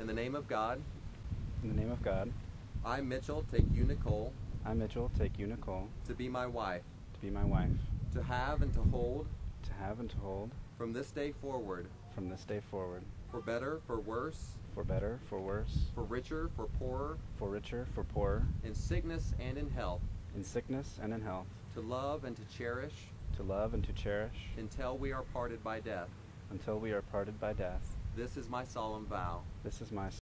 In the name of God, In the name of God, I, Mitchell, take you, Nicole, I, Mitchell, take you, Nicole, to be my wife, to be my wife, to have and to hold to have and to hold from this day forward, from this day forward, for better, for worse, for better, for worse, for richer, for poorer, for richer, for poorer, in sickness and in health, in sickness and in health, to love and to cherish. To love and to cherish. Until we are parted by death. until we are parted by death. This is my solemn vow. This is my